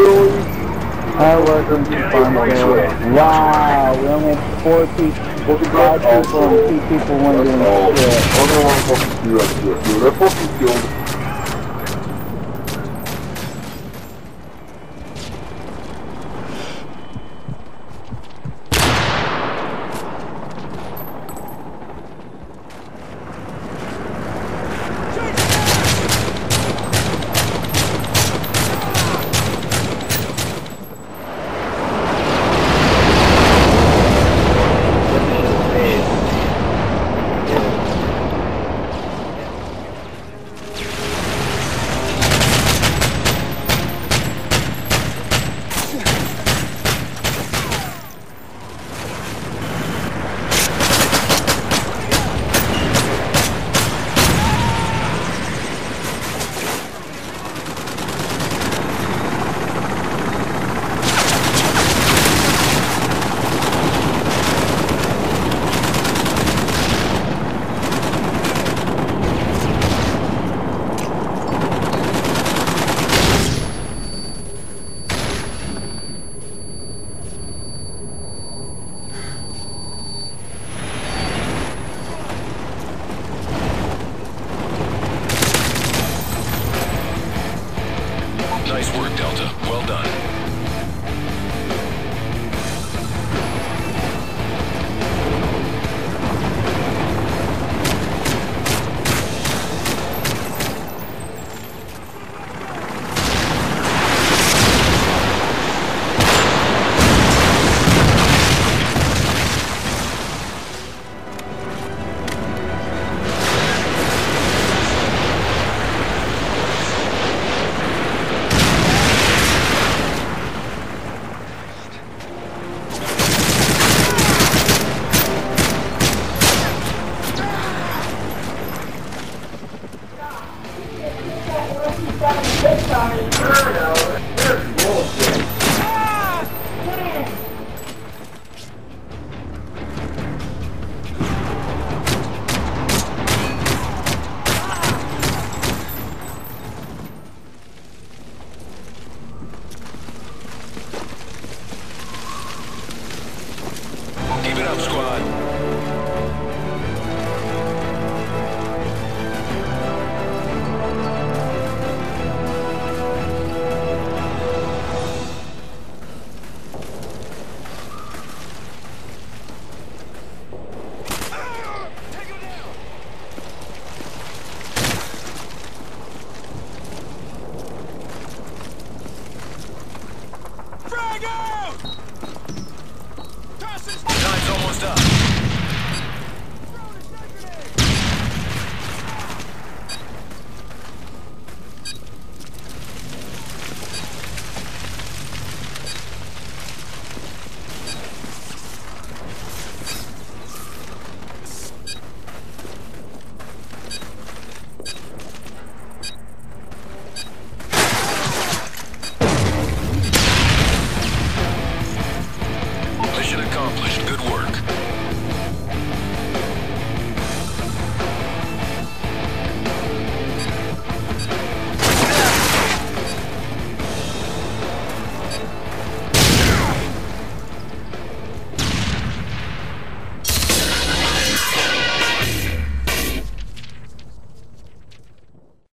really? I wasn't. Wow, we only had four people. Five people and two people were doing shit. Only one fucking do dude. That fucking killed Nice work, Delta. Well done. 76 on his. Time's almost up.